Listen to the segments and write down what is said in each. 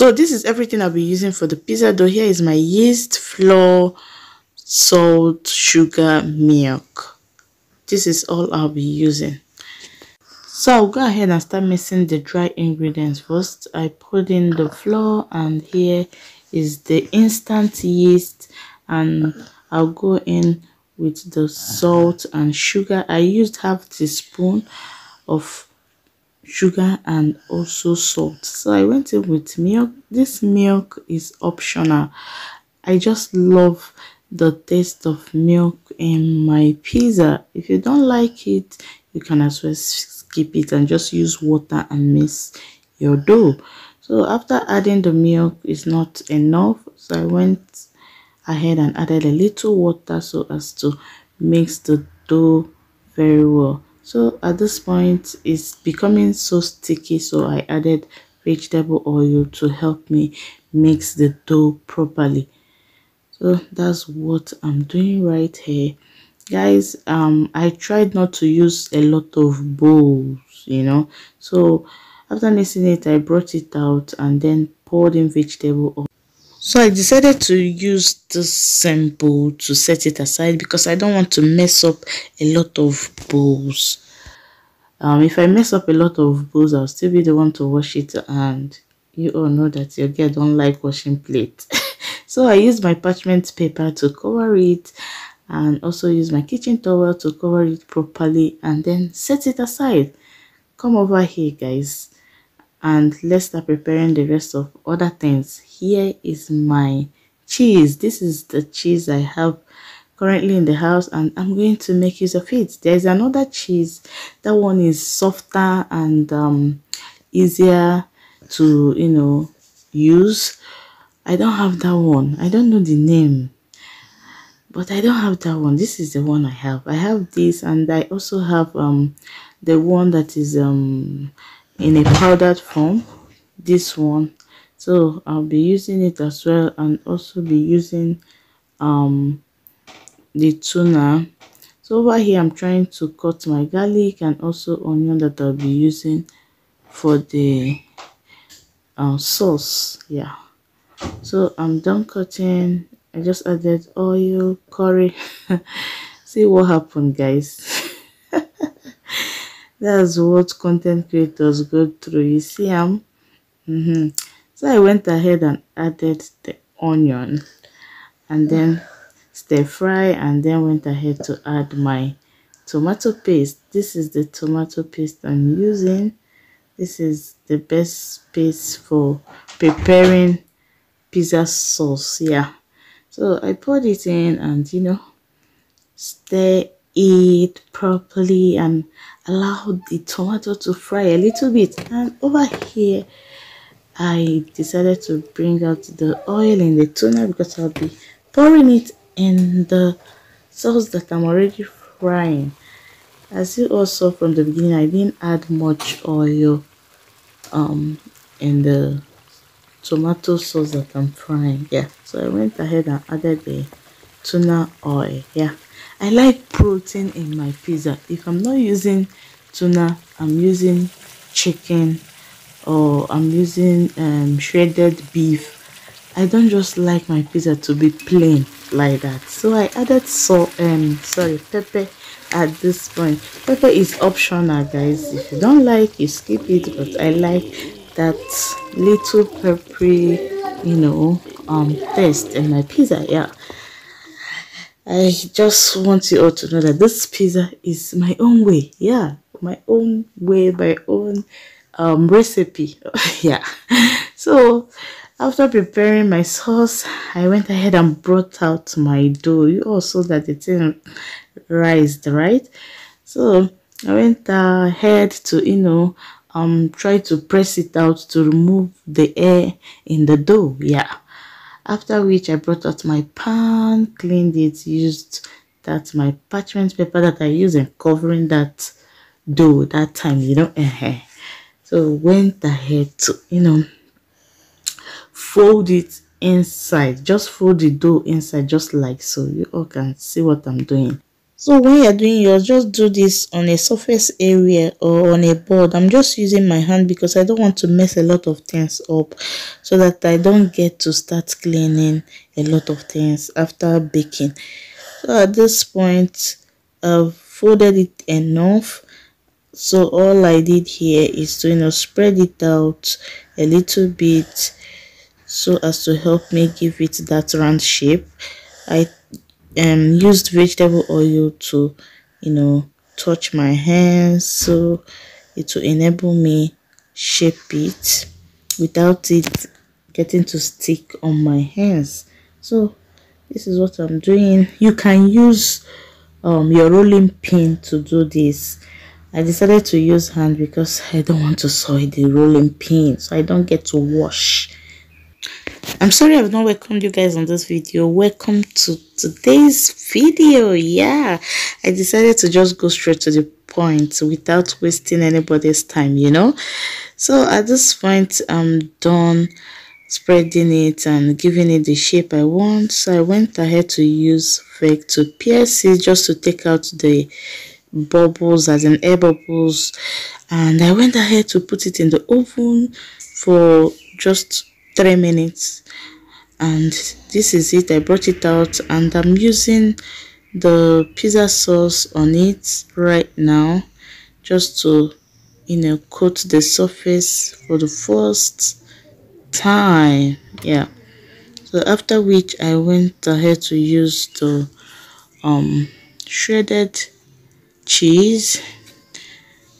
so this is everything i'll be using for the pizza dough. Here is my yeast flour salt sugar milk. This is all i'll be using. So i'll go ahead and start mixing the dry ingredients. First i put in the flour and here is the instant yeast and i'll go in with the salt and sugar. I used half a teaspoon of sugar and also salt. So i went in with milk. This milk is optional. I just love the taste of milk in my pizza. If you don't like it you can as well skip it and just use water and mix your dough. So after adding the milk is not enough. So i went ahead and added a little water so as to mix the dough very well so at this point it's becoming so sticky so i added vegetable oil to help me mix the dough properly. So that's what i'm doing right here. Guys um i tried not to use a lot of bowls you know. So after mixing it i brought it out and then poured in vegetable oil so i decided to use this sample to set it aside because i don't want to mess up a lot of bowls. Um if i mess up a lot of bowls i'll still be the one to wash it and you all know that your girl don't like washing plates. So i used my parchment paper to cover it and also use my kitchen towel to cover it properly and then set it aside. Come over here guys and let's start preparing the rest of other things. Here is my cheese. This is the cheese i have currently in the house and i'm going to make use of it. There's another cheese. That one is softer and um, easier to you know use. I don't have that one. I don't know the name but i don't have that one. This is the one i have. I have this and i also have um the one that is um in a powdered form this one. So i'll be using it as well and also be using um the tuna. So over here i'm trying to cut my garlic and also onion that i'll be using for the uh, sauce. Yeah. So i'm done cutting. I just added oil curry. See what happened guys that's what content creators go through you see um mm -hmm. so i went ahead and added the onion and then stir fry and then went ahead to add my tomato paste. This is the tomato paste i'm using. This is the best paste for preparing pizza sauce yeah. So i poured it in and you know stir it properly and allow the tomato to fry a little bit. And over here i decided to bring out the oil in the tuna because i'll be pouring it in the sauce that i'm already frying. As you all saw from the beginning i didn't add much oil um in the tomato sauce that i'm frying. Yeah so i went ahead and added the tuna oil. Yeah i like protein in my pizza. If i'm not using tuna i'm using chicken or i'm using um, shredded beef i don't just like my pizza to be plain like that. So i added salt um sorry pepper at this point. Pepper is optional guys. If you don't like you skip it but i like that little peppery you know um taste in my pizza. Yeah i just want you all to know that this pizza is my own way. Yeah my own way my own um recipe. Yeah. So after preparing my sauce i went ahead and brought out my dough. You also that the thing rised right? So i went ahead to you know um try to press it out to remove the air in the dough. Yeah after which i brought out my pan cleaned it used that my parchment paper that i use in covering that dough that time you know uh so went ahead to you know fold it inside just fold the dough inside just like so. You all can see what i'm doing so when you're doing yours just do this on a surface area or on a board. I'm just using my hand because i don't want to mess a lot of things up so that i don't get to start cleaning a lot of things after baking. So at this point i've folded it enough. So all i did here is to you know spread it out a little bit so as to help me give it that round shape. I um used vegetable oil to you know touch my hands so it will enable me shape it without it getting to stick on my hands so this is what i'm doing. You can use um your rolling pin to do this. I decided to use hand because i don't want to soil the rolling pin so i don't get to wash i'm sorry i've not welcomed you guys on this video. Welcome to today's video. Yeah i decided to just go straight to the point without wasting anybody's time you know? So at this point i'm done spreading it and giving it the shape i want. So i went ahead to use fake to pierce it just to take out the bubbles as in air bubbles. And i went ahead to put it in the oven for just three minutes. And this is it. I brought it out and i'm using the pizza sauce on it right now just to you know coat the surface for the first time. Yeah. So after which i went ahead to use the um shredded cheese.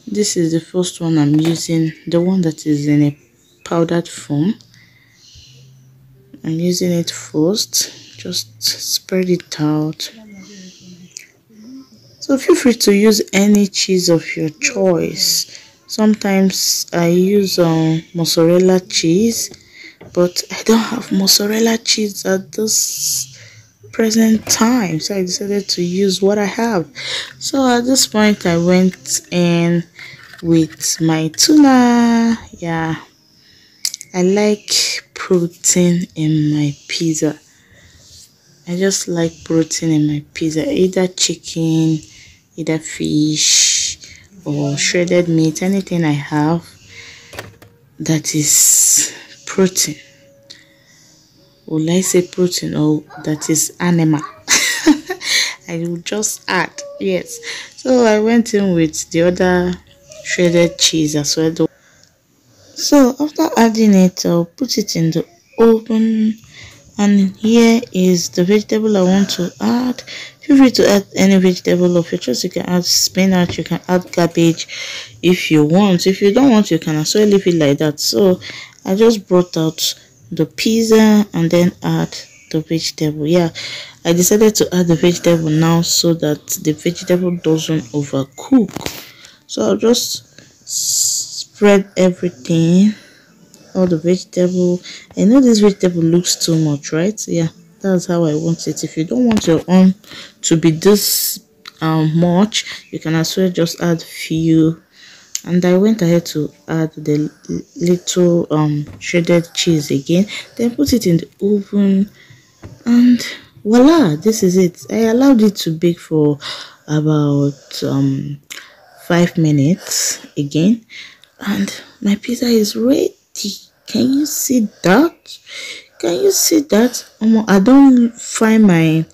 This is the first one i'm using the one that is in a powdered form I'm using it first. Just spread it out. So feel free to use any cheese of your choice. Sometimes I use um, mozzarella cheese but I don't have mozzarella cheese at this present time so I decided to use what I have. So at this point I went in with my tuna. Yeah. I like protein in my pizza. I just like protein in my pizza, either chicken, either fish, or shredded meat, anything I have that is protein. Will I say protein or that is animal? I will just add, yes. So I went in with the other shredded cheese as well so after adding it i'll put it in the oven and here is the vegetable i want to add. Feel free to add any vegetable of your choice. You can add spinach you can add cabbage if you want. If you don't want you can also leave it like that. So i just brought out the pizza and then add the vegetable. Yeah i decided to add the vegetable now so that the vegetable doesn't overcook. So i'll just spread everything all the vegetable. I know this vegetable looks too much right? Yeah that's how i want it. If you don't want your own to be this um, much you can as well just add few. And i went ahead to add the little um shredded cheese again. Then put it in the oven. And voila this is it. I allowed it to bake for about um five minutes again and my pizza is ready. Can you see that? Can you see that? Um, i don't find my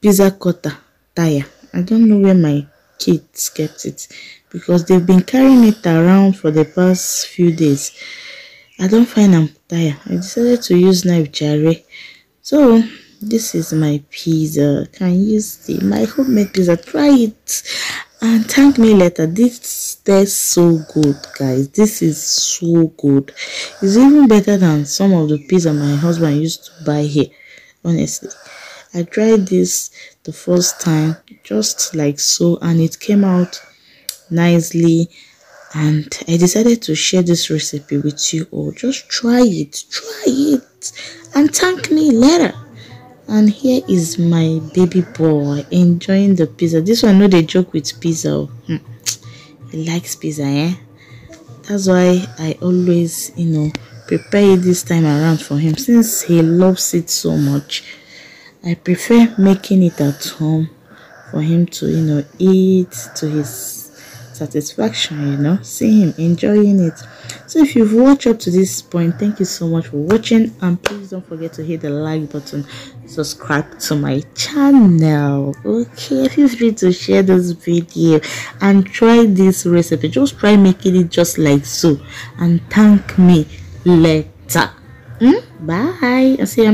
pizza cutter tire. I don't know where my kids kept it because they've been carrying it around for the past few days. I don't find them tire. I decided to use knife jarre so this is my pizza. Can you see? My homemade pizza. Try it and thank me later. This tastes so good guys. This is so good. It's even better than some of the pizza my husband used to buy here honestly. I tried this the first time just like so and it came out nicely. And i decided to share this recipe with you all. Just try it. Try it. And thank me later and here is my baby boy enjoying the pizza. This one know they joke with pizza. Hmm. he likes pizza eh? That's why i always you know prepare it this time around for him. Since he loves it so much i prefer making it at home for him to you know eat to his satisfaction you know. See him enjoying it. So if you've watched up to this point thank you so much for watching. And please don't forget to hit the like button subscribe to my channel okay? Feel free to share this video and try this recipe. Just try making it just like so. And thank me later. Mm? bye. I see you